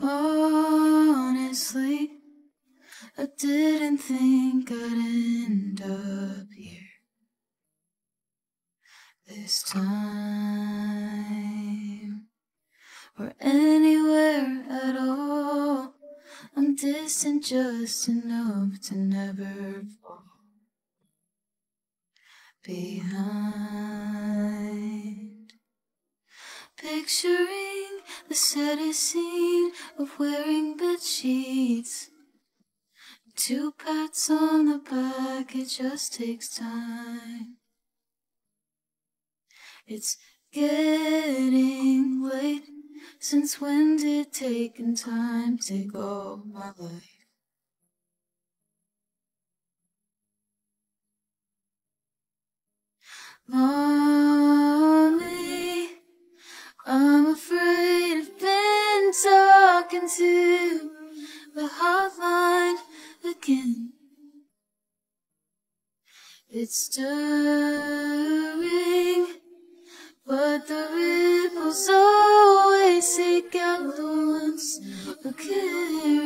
Honestly, I didn't think I'd end up here this time or anywhere at all. I'm distant just enough to never fall behind. Picturing the saddest scene of wearing bed sheets. Two pats on the back, it just takes time. It's getting late. Since when did taking time take all my life? The hotline again. It's stirring, but the ripples always seek out the ones who carry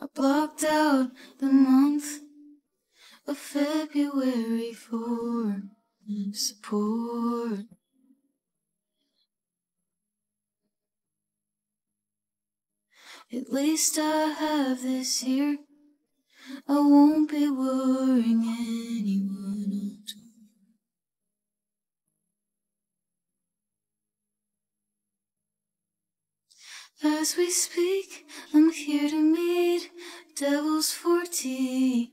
I blocked out the month of February for support. At least I have this year. I won't be worrying As we speak, I'm here to meet Devil's Forty,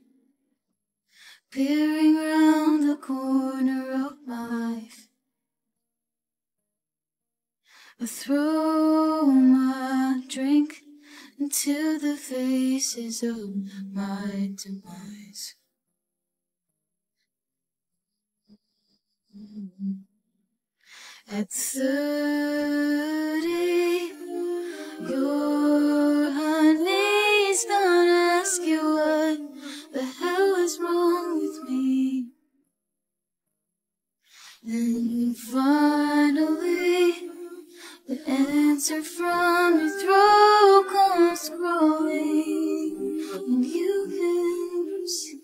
peering round the corner of my life. I throw my drink into the faces of my demise. At thirty, your honey's ask you what the hell was wrong with me. Then finally, the answer from your throat comes crawling, and you can proceed.